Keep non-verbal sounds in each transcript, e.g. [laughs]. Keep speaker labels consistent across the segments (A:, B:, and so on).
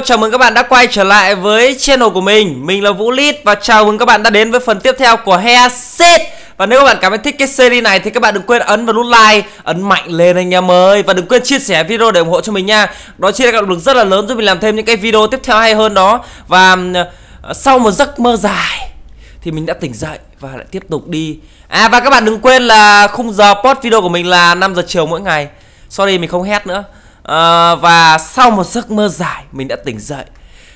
A: Hello, chào mừng các bạn đã quay trở lại với channel của mình. Mình là Vũ Lít và chào mừng các bạn đã đến với phần tiếp theo của Hairset Và nếu các bạn cảm thấy thích cái series này thì các bạn đừng quên ấn vào nút like, ấn mạnh lên anh em ơi. Và đừng quên chia sẻ video để ủng hộ cho mình nha. Đó chính là động lực rất là lớn giúp mình làm thêm những cái video tiếp theo hay hơn đó. Và ờ, sau một giấc mơ dài thì mình đã tỉnh dậy và lại tiếp tục đi. À và các bạn đừng quên là khung giờ post video của mình là 5 giờ chiều mỗi ngày. Sorry mình không hét nữa à, Và sau một giấc mơ dài mình đã tỉnh dậy.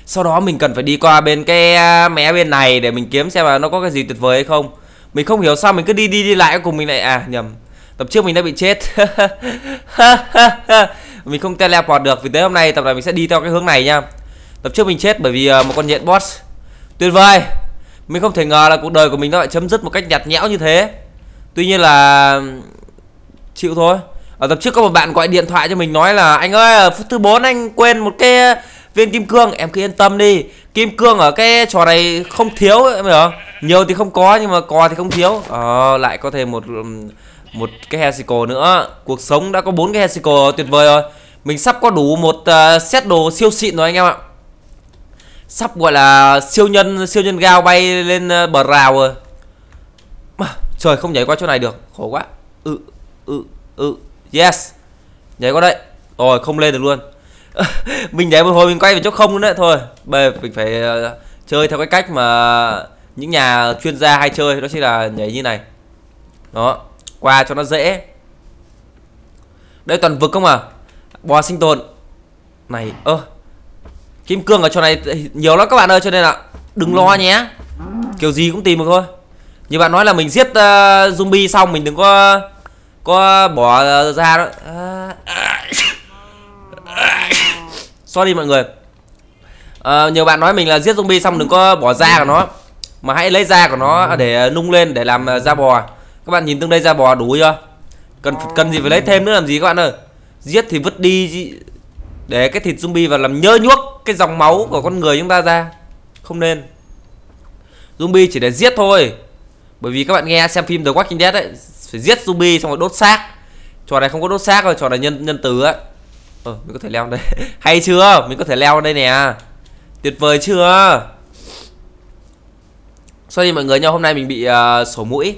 A: Sau đó mình cần phải đi qua bên cái à, mé bên này để mình kiếm xem là nó có cái gì tuyệt vời hay không. Mình không hiểu sao mình cứ đi đi đi lại cùng mình lại À nhầm. Tập trước mình đã bị chết. [laughs] Mình không teleport được Vì tới hôm nay tập này mình sẽ đi theo cái hướng này nha. Tập trước mình chết bởi vì à, một con nhện boss. Tuyệt vời. Mình không thể ngờ là cuộc đời của mình nó lại chấm dứt một cách nhạt nhẽo như thế. Tuy nhiên là Chịu thôi ở tập trước có một bạn gọi điện thoại cho mình nói là anh ơi ở phút thứ 4 anh quên một cái viên kim cương. Em cứ yên tâm đi. Kim cương ở cái trò này không thiếu em hiểu không? Nhiều thì không có nhưng mà có thì không thiếu. Ờ, lại có thêm một một cái hesicle nữa. Cuộc sống đã có bốn cái hesicle tuyệt vời rồi. Mình sắp có đủ một uh, set đồ siêu xịn rồi anh em ạ. Sắp gọi là siêu nhân siêu nhân gao bay lên uh, bờ rào rồi. Trời không nhảy qua chỗ này được. Khổ quá. Ừ ừ ừ. Yes. Nhảy qua đây. Rồi không lên được luôn. [laughs] Mình nhảy một hồi mình quay về chỗ không luôn đấy. Thôi bây mình phải uh, chơi theo cái cách mà Những nhà chuyên gia hay chơi. Đó chính là nhảy như này. Đó Qua cho nó dễ. Đây toàn vực không à? Bò sinh tồn Này ơ. Kim cương ở chỗ này nhiều lắm các bạn ơi Cho nên là đừng lo nhé. Kiểu gì cũng tìm được thôi. Như bạn nói là mình giết uh, zombie xong Mình đừng có có bỏ ra đó. Sorry mọi người. À, nhiều bạn nói mình là giết zombie xong đừng có bỏ da của nó. Mà hãy lấy da của nó để nung lên để làm ờ, da bò. Các bạn nhìn tương đây da bò đủ chưa? Cần cần gì phải lấy thêm nữa làm gì các bạn ơi? Giết thì vứt đi để cái thịt zombie và làm nhơ nhuốc cái dòng máu của con người chúng ta ra. Không nên. Zombie chỉ để giết thôi. Bởi vì các bạn nghe xem phim The Walking Dead ấy sẽ giết zombie xong rồi đốt xác. Trò này không có đốt xác rồi trò này nhân nhân từ á. Ờ mình có thể leo đây. [laughs] Hay chưa? Mình có thể leo đây nè. Tuyệt vời chưa? Sorry mọi người nha hôm nay mình bị uh, sổ mũi.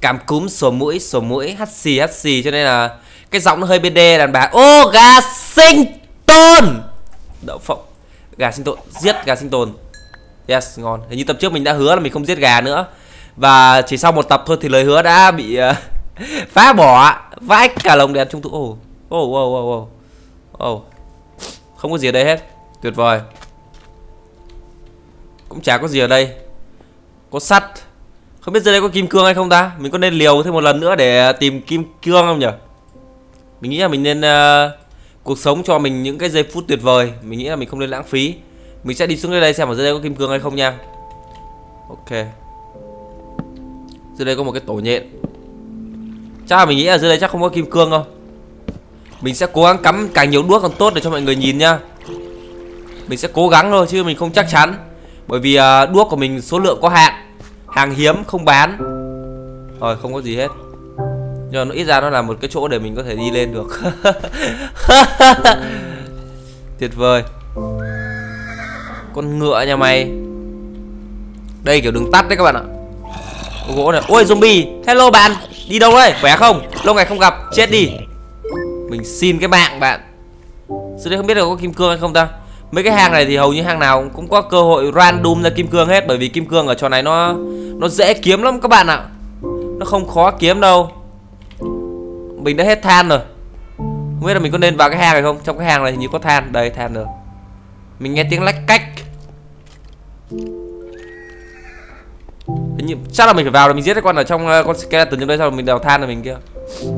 A: Cảm cúm sổ mũi sổ mũi hắt xì hắt xì cho nên là cái giọng nó hơi bd đàn bà. Ô gà sinh tồn! Đậu phộng. Gà sinh tồn. Giết gà sinh tồn. Yes ngon. Hình như tập trước mình đã hứa là mình không giết gà nữa và chỉ sau một tập thôi thì lời hứa đã bị uh, [laughs] phá bỏ. Vãi cả lồng đèn trung thu. Ồ ồ ồ ồ ồ không có gì ở đây hết. Tuyệt vời. Cũng chả có gì ở đây. Có sắt. Không biết dưới đây có kim cương hay không ta? Mình có nên liều thêm một lần nữa để tìm kim cương không nhỉ? Mình nghĩ là mình nên uh, cuộc sống cho mình những cái giây phút tuyệt vời. Mình nghĩ là mình không nên lãng phí. Mình sẽ đi xuống đây, đây xem ở dưới đây có kim cương hay không nha. Ok dưới đây có một cái tổ nhện. Chắc là mình nghĩ là dưới đây chắc không có kim cương đâu. Mình sẽ cố gắng cắm càng nhiều đuốc càng tốt để cho mọi người nhìn nhá, Mình sẽ cố gắng thôi chứ mình không chắc chắn. Bởi vì uh, đuốc của mình số lượng có hạn. Hàng hiếm không bán. Rồi không có gì hết. Nhưng mà nó ít ra nó là một cái chỗ để mình có thể đi lên được. [laughs] Tuyệt vời. Con ngựa nhà mày. Đây kiểu đường tắt đấy các bạn ạ gỗ này. Ôi zombie. Hello bạn. Đi đâu đấy? Khỏe không? Lâu ngày không gặp. Chết đi. Mình xin cái mạng bạn. Sự đây không biết là có kim cương hay không ta. Mấy cái hang này thì hầu như hang nào cũng có cơ hội random ra kim cương hết, bởi vì kim cương ở trò này nó nó dễ kiếm lắm các bạn ạ. Nó không khó kiếm đâu. Mình đã hết than rồi. Không biết là mình có nên vào cái hang này không? Trong cái hang này thì như có than. Đây, than được. Mình nghe tiếng lách cách. Hình như chắc là mình phải vào rồi mình giết cái con ở trong uh, con skeleton trong đây sau rồi mình đào than rồi mình kia.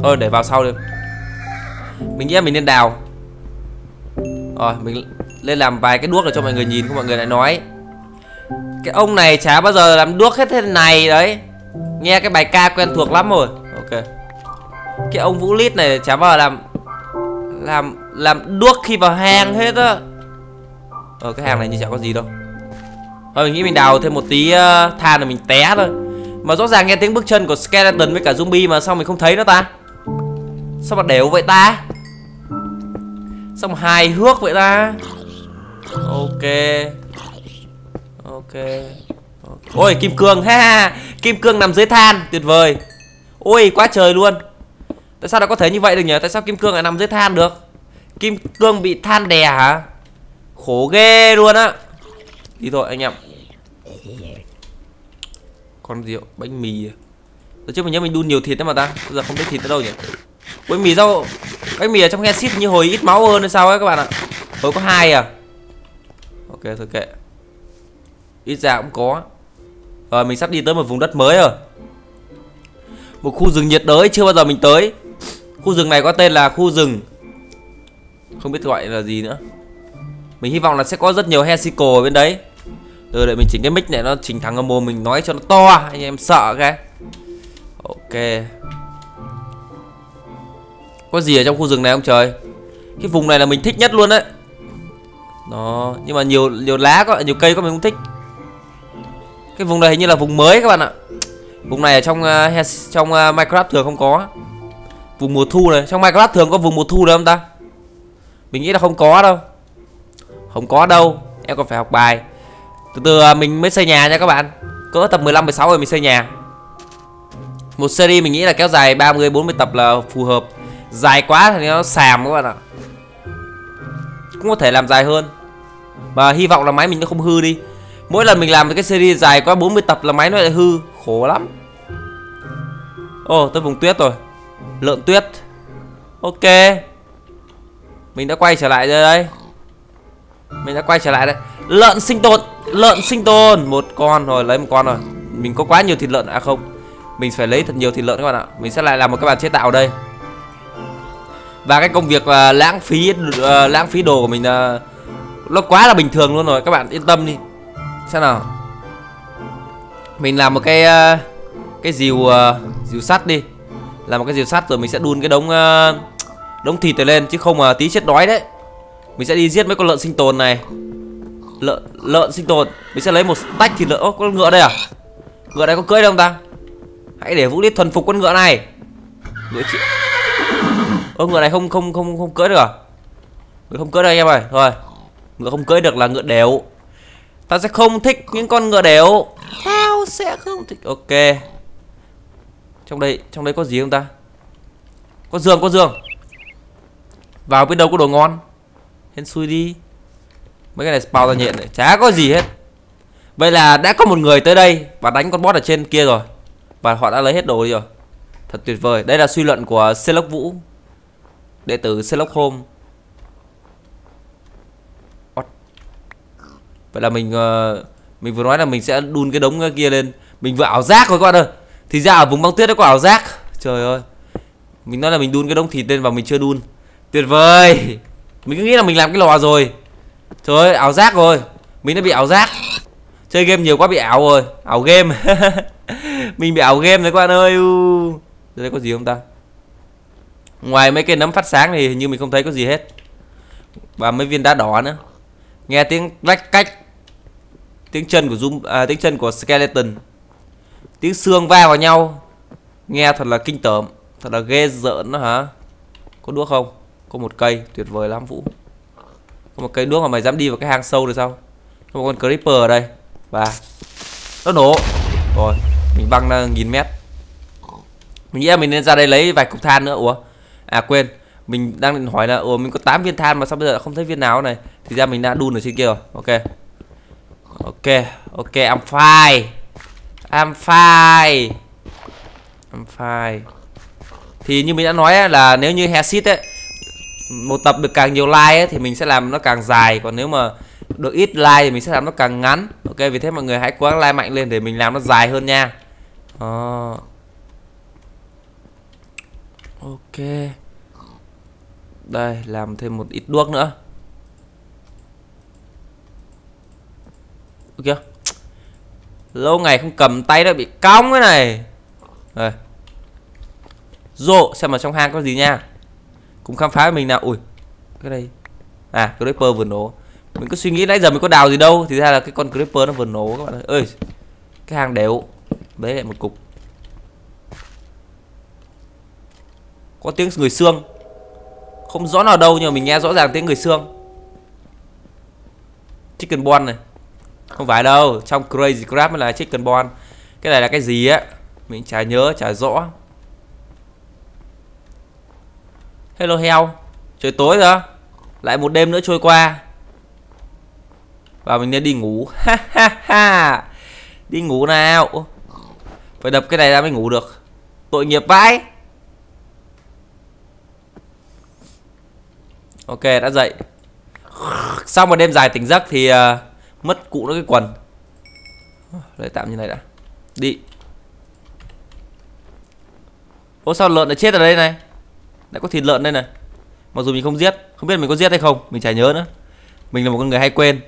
A: Thôi để vào sau đi. Mình nghĩ là mình nên đào. Rồi mình lên làm vài cái đuốc để cho mọi người nhìn không mọi người lại nói. Cái ông này chả bao giờ làm đuốc hết thế này đấy. Nghe cái bài ca quen thuộc lắm rồi. Ok. Cái ông Vũ Lít này chả bao giờ làm làm làm đuốc khi vào hang hết á. Ở cái hàng này như chả có gì đâu. Thôi mình nghĩ mình đào thêm một tí uh, than rồi mình té thôi. Mà rõ ràng nghe tiếng bước chân của skeleton với cả zombie mà sao mình không thấy nó ta? Sao mà đều vậy ta? Sao mà hài hước vậy ta? Ok. Ok. Ôi kim cương ha ha kim cương nằm dưới than tuyệt vời. Ôi quá trời luôn. Tại sao nó có thể như vậy được nhỉ? Tại sao kim cương lại nằm dưới than được? Kim cương bị than đè hả? Khổ ghê luôn á. Đi thôi anh em con rượu, bánh mì. Rồi Giờ trước mình nhớ mình đun nhiều thịt đấy mà ta. Bây giờ không biết thịt ở đâu nhỉ. Bánh mì rau, Bánh mì ở trong xít như hồi ít máu hơn hay sao ấy các bạn ạ. Hồi có hai à. Ok, thôi kệ. Ít ra cũng có. Rồi, mình sắp đi tới một vùng đất mới rồi. Một khu rừng nhiệt đới chưa bao giờ mình tới. Khu rừng này có tên là khu rừng. Không biết gọi là gì nữa. Mình hy vọng là sẽ có rất nhiều Hesico ở bên đấy. Từ để mình chỉnh cái mic này nó chỉnh thẳng ở mồm mình nói cho nó to à, Anh em sợ cái Ok. Có gì ở trong khu rừng này không trời? Cái vùng này là mình thích nhất luôn đấy. Đó Nhưng mà nhiều nhiều lá có Nhiều cây có mình không thích. Cái vùng này hình như là vùng mới các bạn ạ. Vùng này ở trong uh, trong uh, Minecraft thường không có. Vùng mùa thu này Trong Minecraft thường có vùng mùa thu đâu không ta? Mình nghĩ là không có đâu. Không có đâu Em còn phải học bài. Từ từ à, mình mới xây nhà nha các bạn Cỡ tập 15-16 rồi mình xây nhà một series mình nghĩ là kéo dài 30 40 tập là phù hợp. Dài quá thì nó xàm các bạn ạ. Cũng có thể làm dài hơn. Và hy vọng là máy mình nó không hư đi. Mỗi lần mình làm cái series dài quá 40 tập là máy nó lại hư, khổ lắm. Ồ, oh, tới vùng tuyết rồi. Lợn tuyết. Ok. Mình đã quay trở lại rồi đây. Mình đã quay trở lại đây. Lợn sinh tồn, lợn sinh tồn, một con rồi, lấy một con rồi. Mình có quá nhiều thịt lợn à không? mình phải lấy thật nhiều thịt lợn các bạn ạ. Mình sẽ lại làm một cái bàn chế tạo đây. Và cái công việc uh, lãng phí uh, lãng phí đồ của mình uh, nó quá là bình thường luôn rồi. Các bạn yên tâm đi. Xem nào. Mình làm một cái uh, cái dìu uh, dìu sắt đi. Làm một cái dìu sắt rồi mình sẽ đun cái đống uh, đống thịt này lên chứ không mà tí chết đói đấy mình sẽ đi giết mấy con lợn sinh tồn này. Lợn lợn sinh tồn. Mình sẽ lấy một tách thịt lợn. Ô có ngựa đây à? Ngựa này có cưỡi không ta? Hãy để Vũ Lít thuần phục con ngựa này. Ngựa chị. Ơ ngựa này không không không không cưỡi được à? Ngựa không cưỡi được anh em ơi. Thôi Ngựa không cưỡi được là ngựa đều. Ta sẽ không thích những con ngựa đều. Tao sẽ không thích. Ok. Trong đây Trong đây có gì không ta? Có giường có giường. Vào bên đâu có đồ ngon Hên xui đi. Mấy cái này spawn ra nhện này. Chả có gì hết. Vậy là đã có một người tới đây Và đánh con boss ở trên kia rồi. Và họ đã lấy hết đồ đi rồi. Thật tuyệt vời. Đây là suy luận của Selok Vũ. Đệ tử Selok Home Vậy là mình uh, Mình vừa nói là mình sẽ đun cái đống kia lên. Mình vừa ảo giác rồi các bạn ơi. Thì ra ở vùng băng tuyết nó có ảo giác. Trời ơi. Mình nói là mình đun cái đống thịt lên và mình chưa đun. Tuyệt vời. Mình cứ nghĩ là mình làm cái lò rồi. Trời ơi ảo giác rồi. Mình đã bị ảo giác. Chơi game nhiều quá bị ảo rồi. Ảo game. [laughs] Mình bị ảo game đấy các bạn ơi. Giờ đây có gì không ta? Ngoài mấy cái nấm phát sáng thì hình như mình không thấy có gì hết. Và mấy viên đá đỏ nữa. Nghe tiếng lách cách. Tiếng chân của zoom à, tiếng chân của skeleton. Tiếng xương va vào nhau. Nghe thật là kinh tởm. Thật là ghê rợn đó hả? Có đũa không? Có một cây, tuyệt vời lắm, vũ. Có một cây đuốc mà mày dám đi vào cái hang sâu được sao? Có một con creeper ở đây. Và nó nổ rồi, mình băng ra nghìn mét. Mình nghĩ là mình nên ra đây lấy vài cục than nữa. Ủa? À quên. Mình đang định hỏi là, ủa, mình có 8 viên than mà sao bây giờ không thấy viên nào này? Thì ra mình đã đun ở trên kia rồi. Ok. Ok ok, I'm fine. I'm fine. I'm fine. Thì như mình đã nói là nếu như Hexit ấy một tập được càng nhiều like ấy, thì mình sẽ làm nó càng dài. Còn nếu mà được ít like thì mình sẽ làm nó càng ngắn. Ok vì thế mọi người hãy cố gắng like mạnh lên để mình làm nó dài hơn nha. À. ok. Đây làm thêm một ít đuốc nữa. Ok lâu ngày không cầm tay đã bị cong cái này. Rồi. Rộ xem mà trong hang có gì nha cùng khám phá với mình nào. Ui, cái đây. À creeper vừa nổ. Mình cứ suy nghĩ nãy giờ mình có đào gì đâu. Thì ra là cái con creeper nó vừa nổ các bạn ơi. Ơi cái hàng đều đấy lại một cục. Có tiếng người xương. Không rõ nào đâu, nhưng mà mình nghe rõ ràng tiếng người xương. Chicken bone này. Không phải đâu, trong crazy crab mới là chicken bone. Cái này là cái gì á? Mình chả nhớ, chả rõ. Hello heo, trời tối rồi. Lại một đêm nữa trôi qua. Và mình nên đi ngủ. [laughs] Ha ha ha. Đi ngủ nào. Phải đập cái này ra mới ngủ được. Tội nghiệp vãi. Ok đã dậy. Sau một đêm dài tỉnh giấc thì uh, mất cụ nó cái quần. Lấy tạm như này đã. Đi. Ô sao lợn lại chết ở đây này? Đã có thịt lợn đây này. Mặc dù mình không giết, không biết mình có giết hay không, mình chả nhớ nữa. Mình là một con người hay quên.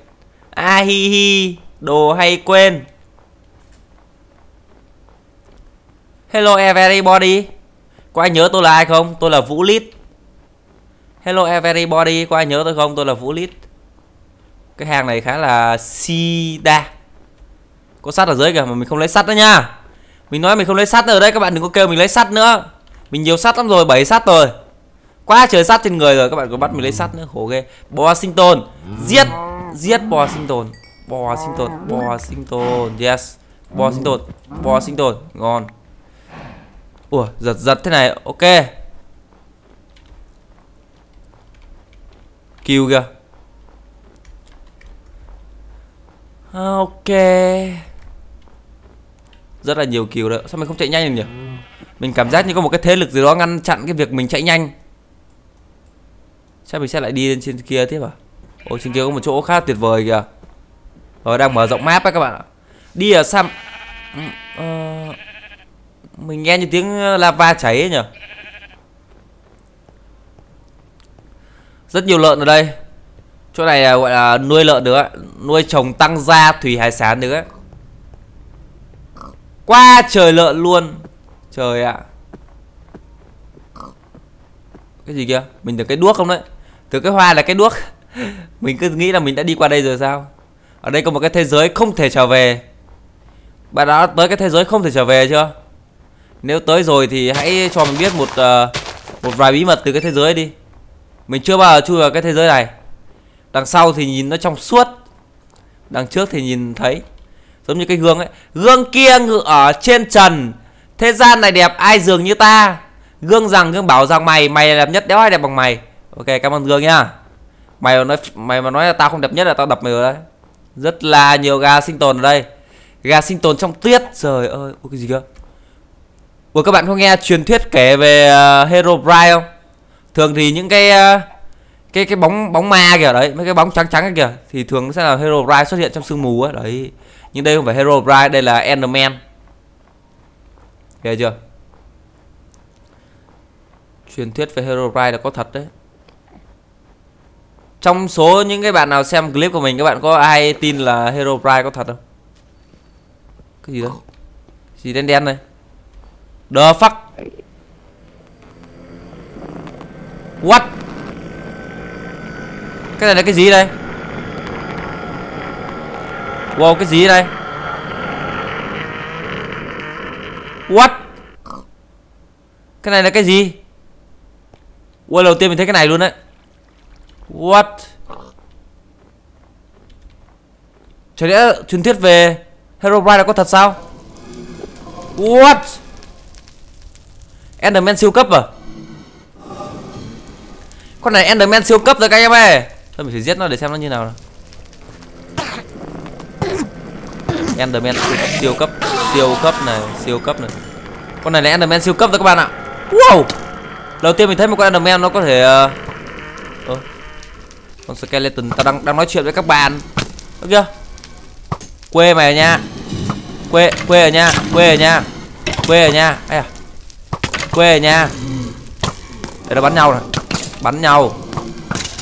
A: A hi hi, đồ hay quên. Hello, everybody. Có ai nhớ tôi là ai không? Tôi là vũ lít. Hello, everybody. Có ai nhớ tôi không? Tôi là vũ lít. Cái hàng này khá là sida. Có sắt ở dưới kìa, mà mình không lấy sắt nữa nha. Mình nói mình không lấy sắt ở đây các bạn đừng có kêu mình lấy sắt nữa mình nhiều sắt lắm rồi, bảy sắt rồi. Quá trời sắt trên người rồi, các bạn có bắt mình lấy sắt nữa, khổ ghê. Bò sinh tồn giết giết bò sinh tồn bò sinh tồn bò sinh tồn yes. Bò sinh tồn bò sinh tồn ngon. Ủa, giật giật thế này, ok. Kêu kìa. À, ok. Rất là nhiều kill đấy. Sao mình không chạy nhanh được nhỉ? Mình cảm giác như có một cái thế lực gì đó ngăn chặn cái việc mình chạy nhanh. Chắc mình sẽ lại đi lên trên kia tiếp à? Ôi, trên kia có một chỗ khá tuyệt vời kìa. Rồi, đang mở rộng map á các bạn ạ. Đi ở Sam ừ, ờ... Mình nghe như tiếng lava cháy ấy nhỉ Rất nhiều lợn ở đây. Chỗ này gọi là nuôi lợn được Nuôi trồng tăng gia thủy hải sản được Qua trời lợn luôn. Trời ạ. Cái gì kia Mình được cái đuốc không đấy. Từ cái hoa là cái đuốc. [laughs] Mình cứ nghĩ là mình đã đi qua đây rồi sao? Ở đây có một cái thế giới không thể trở về. Bạn đã tới cái thế giới không thể trở về chưa? Nếu tới rồi thì hãy cho mình biết một uh, một vài bí mật từ cái thế giới đi. Mình chưa bao giờ chui vào cái thế giới này. Đằng sau thì nhìn nó trong suốt. Đằng trước thì nhìn thấy. Giống như cái gương ấy. Gương kia ngự ở trên trần thế gian này đẹp ai dường như ta? Gương rằng gương bảo rằng mày mày đẹp nhất đéo ai đẹp bằng mày. Ok cảm ơn gương nhá. Mày mà nói mày mà nói là tao không đẹp nhất là tao đập mày rồi đấy. Rất là nhiều gà sinh tồn ở đây. Gà sinh tồn trong tuyết. Trời ơi Ủa, cái gì cơ? Ủa các bạn có nghe truyền thuyết kể về uh, Hero Bride không? Thường thì những cái uh, cái cái bóng bóng ma kìa đấy mấy cái bóng trắng trắng kìa thì thường sẽ là Hero Bride xuất hiện trong sương mù ấy. Đấy nhưng đây không phải Hero Bride đây là Enderman. Ghê chưa truyền thuyết về Hero là có thật đấy trong số những cái bạn nào xem clip của mình các bạn có ai tin là Hero có thật không? Cái gì đó? Gì đen đen này? The fuck? What? Cái này là cái gì đây? Wow, cái gì đây? What? Cái này là cái gì? ui, đầu tiên mình thấy cái này luôn đấy What? Chả lẽ truyền thuyết về Herobrine là có thật sao? What? Enderman siêu cấp à? Con này Enderman siêu cấp rồi các em ơi Thôi mình phải giết nó để xem nó như nào nào Enderman siêu cấp Siêu cấp này Siêu cấp này. Con này là Enderman siêu cấp rồi các bạn ạ. Wow! Đầu tiên mình thấy một con Enderman nó có thể ờ, ờ con skeleton tao đang đang nói chuyện với các bạn. Được chưa? Quê mày nha quê quê ở nha quê ở nha quê ở nha ai à quê ở nha để nó bắn nhau này. Bắn nhau.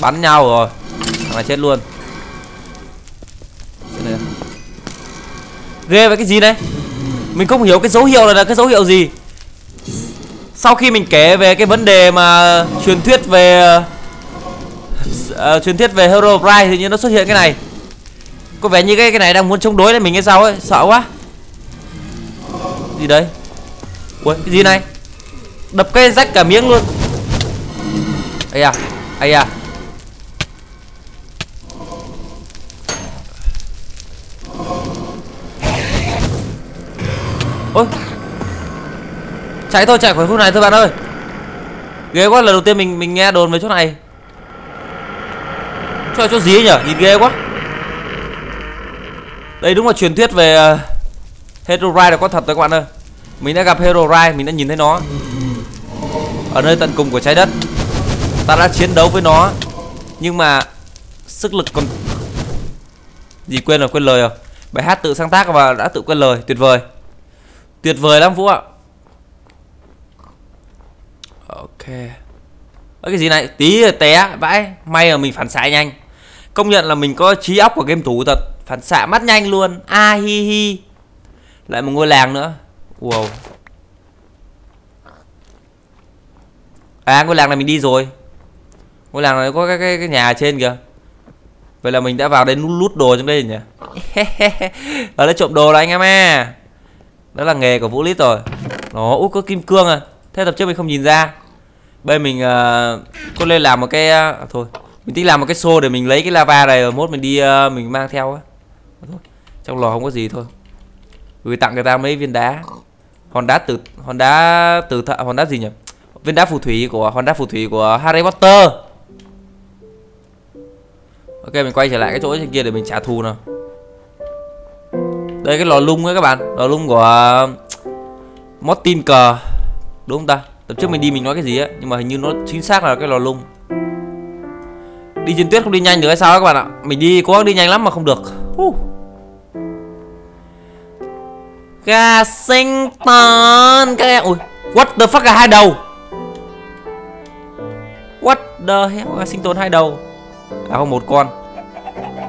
A: Bắn nhau rồi. Thằng này chết luôn. Ghê với cái gì đấy mình không hiểu cái dấu hiệu này là cái dấu hiệu gì. Sau khi mình kể về cái vấn đề mà truyền thuyết về uh, truyền thuyết về Hero Bright thì như nó xuất hiện cái này. Có vẻ như cái cái này đang muốn chống đối lại mình hay sao ấy sợ quá. Gì đấy? Ui cái gì này? Đập cây rách cả miếng luôn. Ây à ây à ôi. Chạy thôi chạy khỏi khu này thôi bạn ơi. Ghê quá lần đầu tiên mình mình nghe đồn về chỗ này. Chỗ chỗ gì ấy nhở? Nhìn ghê quá. Đây đúng là truyền thuyết về uh, Hero Ride là có thật đấy các bạn ơi. Mình đã gặp Hero Ride, mình đã nhìn thấy nó. Ở nơi tận cùng của trái đất. Ta đã chiến đấu với nó. Nhưng mà Sức lực còn Gì quên rồi, quên lời rồi. Bài hát tự sáng tác và đã tự quên lời, tuyệt vời. Tuyệt vời lắm Vũ ạ. Ok. Ở cái gì này, tí té vãi. May là mình phản xạ nhanh. Công nhận là mình có trí óc của game thủ thật. Phản xạ mắt nhanh luôn. A hi hi. Lại một ngôi làng nữa. Wow. À ngôi làng này mình đi rồi. Ngôi làng này có cái, cái, cái nhà trên kìa. Vậy là mình đã vào đây lút, lút đồ trong đây nhỉ? [laughs] Ở đây trộm đồ là anh em à. Đó là nghề của Vũ Lít rồi. Nó út có kim cương à. Thế tập trước mình không nhìn ra. Bây mình uh, có lên làm một cái ờ, à, Thôi. Mình tính làm một cái xô để mình lấy cái lava này Rồi mốt mình đi uh, mình mang theo á. Thôi Trong lò không có gì thôi. Gửi tặng người ta mấy viên đá. Hòn đá từ hòn đá từ thợ hòn đá gì nhỉ? Viên đá phù thủy của hòn đá phù thủy của Harry Potter. Ok mình quay trở lại cái chỗ trên kia để mình trả thù nào đây cái lò lung ấy các bạn. Lò lung của um, uh, Martin cờ đúng không ta? Tập trước mình đi mình nói cái gì á nhưng mà hình như nó chính xác là cái lò lung. Đi trên tuyết không đi nhanh được hay sao các bạn ạ? Mình đi cố gắng đi nhanh lắm mà không được. Uh. Gà sinh tồn Các em. Ui What the fuck là hai đầu? What the hell Gà sinh tồn hai đầu? À không một con.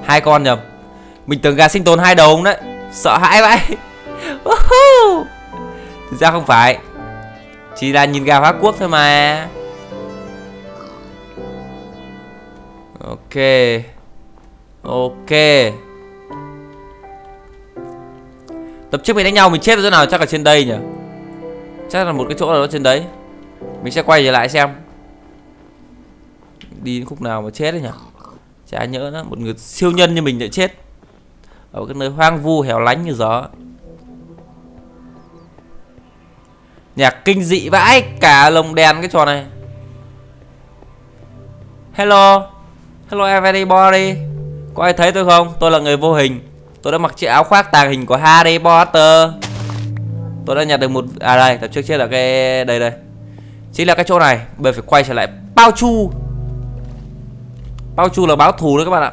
A: Hai con nhầm. Mình tưởng gà sinh tồn hai đầu không đấy? Sợ hãi vậy. [laughs] Thực ra không phải. Chỉ là nhìn gà phá quốc thôi mà. Ok. Ok. Tập trước mình đánh nhau mình chết ở chỗ nào chắc là trên đây nhỉ? Chắc là một cái chỗ nào đó trên đấy. Mình sẽ quay trở lại xem. Đi đến khúc nào mà chết đấy nhỉ? Chả nhớ nữa. Một người siêu nhân như mình lại chết. Ở cái nơi hoang vu, hẻo lánh như gió. Nhạc kinh dị vãi Cả lồng đèn cái trò này. Hello Hello everybody. Có ai thấy tôi không? Tôi là người vô hình. Tôi đã mặc chiếc áo khoác tàng hình của Harry Potter. Tôi đã nhặt được một À đây, tập trước chết là cái, Đây đây. Chính là cái chỗ này Bây phải quay trở lại Bao chu. Bao chu là báo thù đấy các bạn ạ.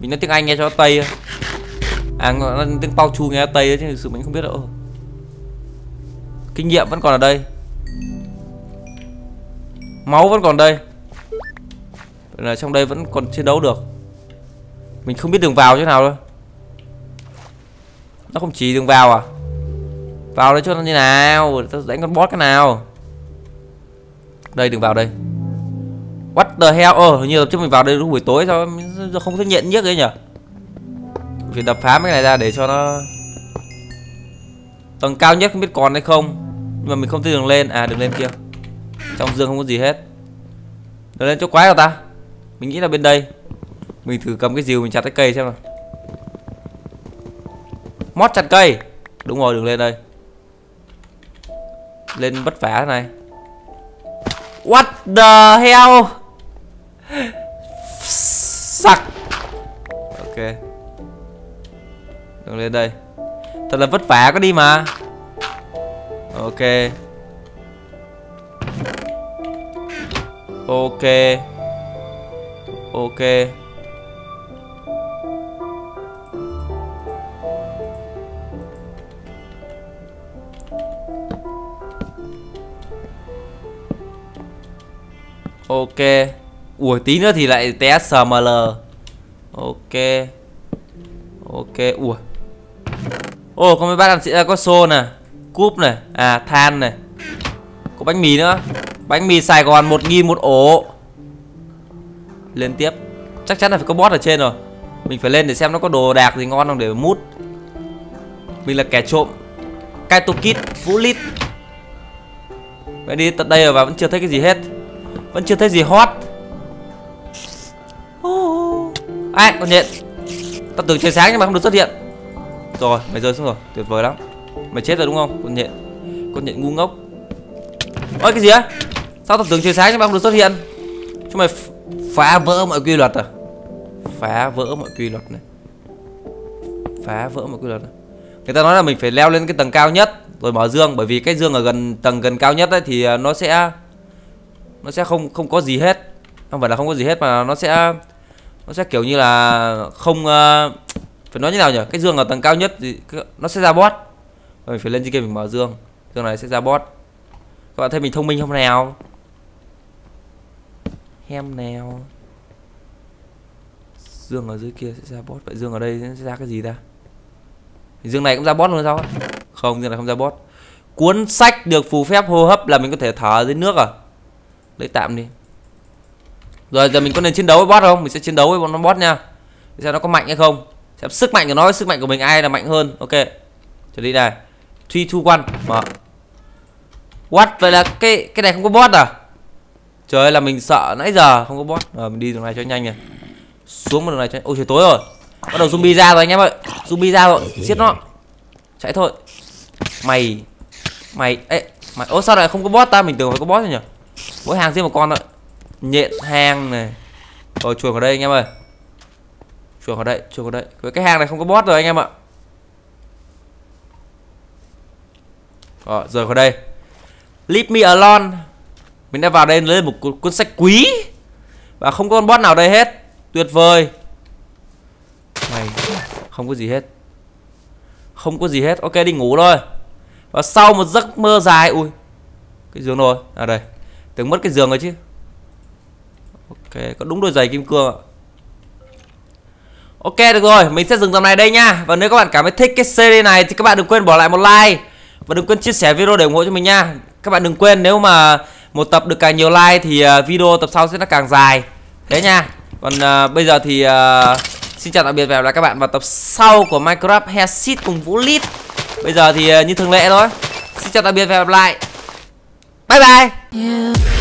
A: Mình nói tiếng Anh nghe cho Tây À tiếng bao chu nghe Tây đấy chứ thực sự mình không biết đâu. Kinh nghiệm vẫn còn ở đây. Máu vẫn còn đây. Là trong đây vẫn còn chiến đấu được. Mình không biết đường vào chỗ nào đâu. Nó không chỉ đường vào à? Vào đây cho nó như nào Tao đánh con boss cái nào. Đây đừng vào đây. What the hell? Ờ hình như trước mình vào đây lúc buổi tối, sao Không thấy nhận nhất đấy nhỉ? Phải đập phá cái này ra để cho nó Tầng cao nhất không biết còn hay không. Nhưng mà mình không thấy đường lên. À đường lên kia. Trong dương không có gì hết. Đường lên chỗ quái rồi ta. Mình nghĩ là bên đây. Mình thử cầm cái dìu mình chặt cái cây xem nào. Mót chặt cây. Đúng rồi, đường lên đây. Lên vất vả này. What the hell? Sặc. Ok đường lên đây. Thật là vất vả có đi mà. Ok. Ok. Ok. Ok. Ủa, tí nữa thì lại té SML Ok. Ok. Ủa. Ồ, có mấy bác làm sĩ ra có xô nè, Cúp này À than này Có bánh mì nữa. Bánh mì Sài Gòn 1 nghìn một ổ. Lên tiếp. Chắc chắn là phải có boss ở trên rồi. Mình phải lên để xem nó có đồ đạc gì ngon không để mút. Mình là kẻ trộm. Kaito Kid, Vũ Lít. Vậy đi, tận đây rồi và vẫn chưa thấy cái gì hết. Vẫn chưa thấy gì hot. Ai, con nhện. Tao tưởng trời sáng nhưng mà không được xuất hiện. Rồi mày rơi xuống rồi Tuyệt vời lắm Mày chết rồi đúng không? Con nhện Con nhện ngu ngốc Ôi cái gì á? Sao tập tưởng trời sáng nhưng mà không được xuất hiện Chúng mày phá vỡ mọi quy luật à? Phá vỡ mọi quy luật này Phá vỡ mọi quy luật này. Người ta nói là mình phải leo lên cái tầng cao nhất Rồi mở dương Bởi vì cái dương ở gần tầng gần cao nhất ấy, Thì à, nó sẽ Nó sẽ không không có gì hết Không phải là không có gì hết mà nó sẽ Nó sẽ kiểu như là Không uh, phải nói như nào nhỉ? Cái dương ở tầng cao nhất thì Nó sẽ ra boss Rồi mình phải lên trên kia mình mở dương Dương này sẽ ra boss Các bạn thấy mình thông minh không nào? Hem nào? Dương ở dưới kia sẽ ra boss Vậy Dương ở đây sẽ ra cái gì ta? Dương này cũng ra boss luôn sao Không Dương này không ra boss Cuốn sách được phù phép hô hấp là mình có thể thở dưới nước à? Lấy tạm đi. Rồi giờ mình có nên chiến đấu với boss không? Mình sẽ chiến đấu với bọn boss nha. Xem nó có mạnh hay không. Xem sức mạnh của nó sức mạnh của mình ai là mạnh hơn? Ok Trở đi này 3, 2, 1 Mở. What? Vậy là cái cái này không có bot à? Trời ơi là mình sợ nãy giờ không có bot. À, mình đi đường này cho nhanh này xuống một đường này cho ôi trời tối rồi. Bắt đầu zombie ra rồi anh em ơi. Zombie ra rồi. Giết nó. Chạy thôi. Mày mày ấy mày ô sao lại không có bot ta? Mình tưởng phải có bot rồi nhỉ. Mỗi hàng riêng một con thôi. Nhện hàng này. Rồi chuồng ở đây anh em ơi chuồng vào đây chuồng vào đây với cái hàng này không có boss rồi anh em ạ. Rồi rời khỏi đây. Leave me alone. Mình đã vào đây lấy một cuốn sách quý. Và không có con boss nào đây hết. Tuyệt vời. Mày, Không có gì hết. Không có gì hết. Ok, đi ngủ thôi. Và sau một giấc mơ dài, Ui, Cái giường rồi. À đây. Tưởng mất cái giường rồi chứ. Ok, Có đúng đôi giày kim cương ạ. Ok được rồi Mình sẽ dừng tầm này đây nha. Và nếu các bạn cảm thấy thích cái series này Thì các bạn đừng quên bỏ lại một like. Và đừng quên chia sẻ video để ủng hộ cho mình nha. Các bạn đừng quên nếu mà một tập được càng nhiều like Thì à, video tập sau sẽ nó càng dài. Thế nha. Còn uh, bây giờ thì uh, xin chào tạm biệt và hẹn gặp lại các bạn vào tập sau của Minecraft Headset cùng Vũ Lít. Bây giờ thì uh, như thường lệ thôi. Xin chào tạm biệt và hẹn gặp lại. Bye bye.